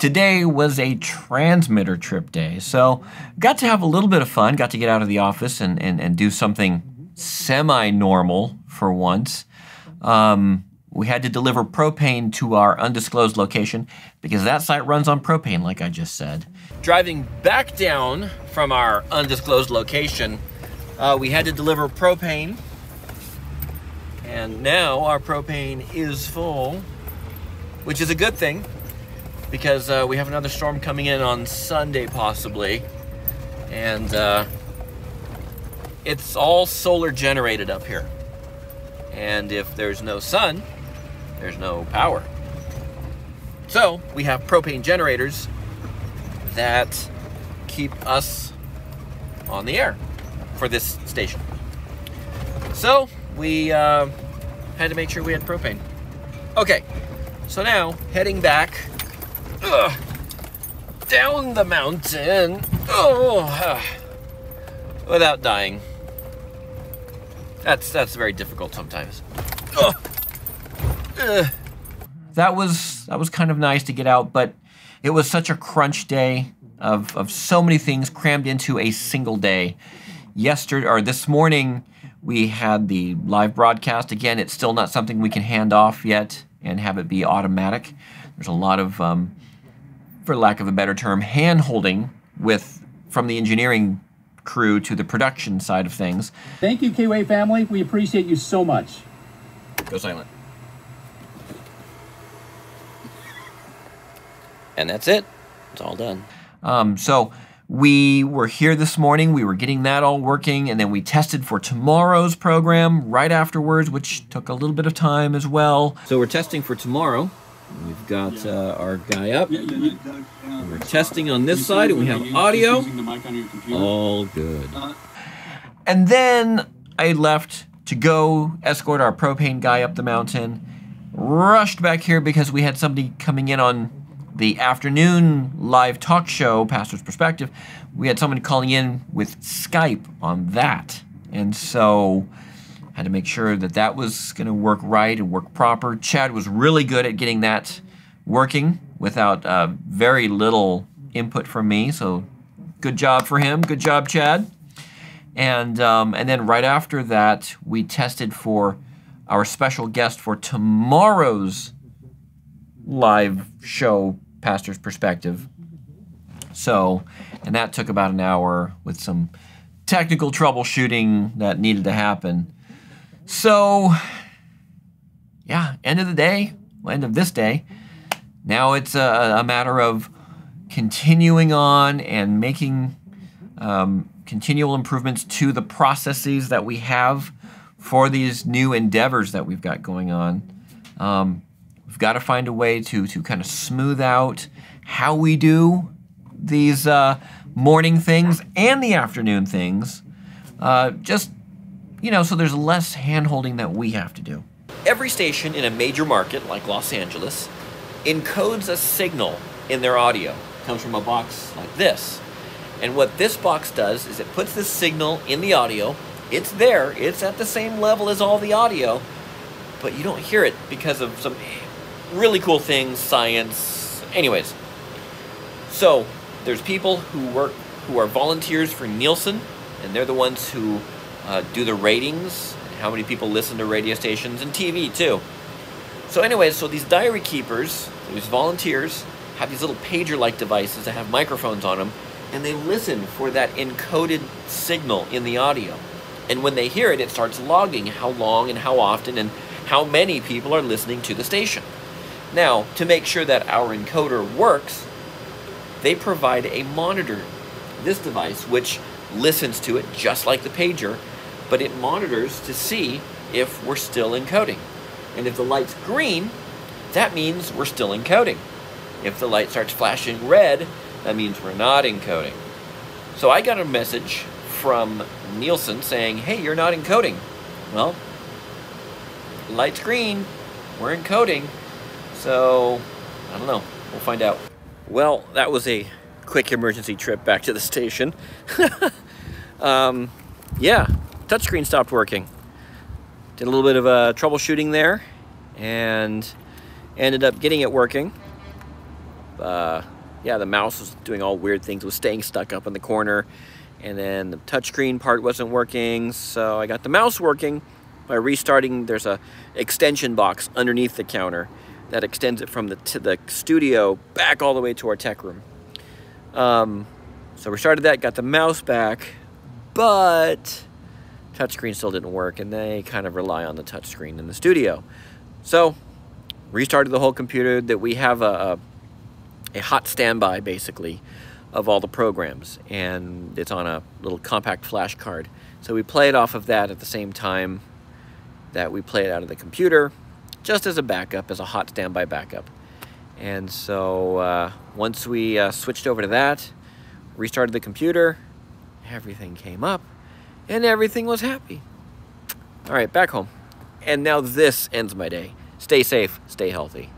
today was a transmitter trip day. So got to have a little bit of fun, got to get out of the office and, and, and do something semi-normal for once. Um, we had to deliver propane to our undisclosed location because that site runs on propane, like I just said. Driving back down from our undisclosed location, uh, we had to deliver propane. And now our propane is full, which is a good thing because uh, we have another storm coming in on Sunday, possibly. And uh, it's all solar generated up here. And if there's no sun, there's no power. So we have propane generators that keep us on the air for this station. So we uh, had to make sure we had propane. Okay, so now heading back ugh, down the mountain oh, uh, without dying. That's that's very difficult sometimes. Ugh. That was that was kind of nice to get out, but it was such a crunch day of, of so many things crammed into a single day. Yesterday or this morning, we had the live broadcast. Again, it's still not something we can hand off yet and have it be automatic. There's a lot of, um, for lack of a better term, hand holding with from the engineering crew to the production side of things. Thank you, K-Wave family. We appreciate you so much. Go silent. And that's it. It's all done. Um, so we were here this morning. We were getting that all working, and then we tested for tomorrow's program right afterwards, which took a little bit of time as well. So we're testing for tomorrow. We've got uh, our guy up. We're testing on this side, and we have audio. All good. And then I left to go escort our propane guy up the mountain. Rushed back here because we had somebody coming in on the afternoon live talk show, Pastor's Perspective. We had someone calling in with Skype on that. And so had to make sure that that was going to work right and work proper. Chad was really good at getting that working without uh, very little input from me. So good job for him. Good job, Chad. And um, and then right after that, we tested for our special guest for tomorrow's live show, Pastor's Perspective. So, and that took about an hour with some technical troubleshooting that needed to happen. So, yeah, end of the day, end of this day. Now it's a, a matter of continuing on and making um, continual improvements to the processes that we have for these new endeavors that we've got going on. Um, we've got to find a way to, to kind of smooth out how we do these uh, morning things and the afternoon things. Uh, just, you know, so there's less hand holding that we have to do. Every station in a major market like Los Angeles encodes a signal in their audio. It comes from a box like this. And what this box does is it puts this signal in the audio. It's there, it's at the same level as all the audio, but you don't hear it because of some really cool things, science. Anyways, so there's people who work who are volunteers for Nielsen, and they're the ones who uh, do the ratings, how many people listen to radio stations and TV too. So anyways, so these diary keepers, these volunteers, have these little pager-like devices that have microphones on them, and they listen for that encoded signal in the audio. And when they hear it, it starts logging how long and how often and how many people are listening to the station. Now, to make sure that our encoder works, they provide a monitor. This device, which listens to it just like the pager, but it monitors to see if we're still encoding. And if the light's green, that means we're still encoding. If the light starts flashing red, that means we're not encoding. So I got a message from Nielsen saying, hey, you're not encoding. Well, light's green, we're encoding. So, I don't know. We'll find out. Well, that was a quick emergency trip back to the station. um, yeah, touchscreen stopped working. Did a little bit of uh, troubleshooting there and ended up getting it working. uh, yeah, the mouse was doing all weird things, was staying stuck up in the corner. And then the touchscreen part wasn't working, so I got the mouse working by restarting. There's a extension box underneath the counter that extends it from the, the studio back all the way to our tech room. Um, so we started that, got the mouse back, but touchscreen still didn't work, and they kind of rely on the touchscreen in the studio. So restarted the whole computer. That we have a, a, a hot standby basically of all the programs, and it's on a little compact flash card. So we play it off of that at the same time that we play it out of the computer, just as a backup, as a hot standby backup. And so uh, once we uh, switched over to that, restarted the computer, everything came up, and everything was happy. All right, back home. And now this ends my day. Stay safe, stay healthy.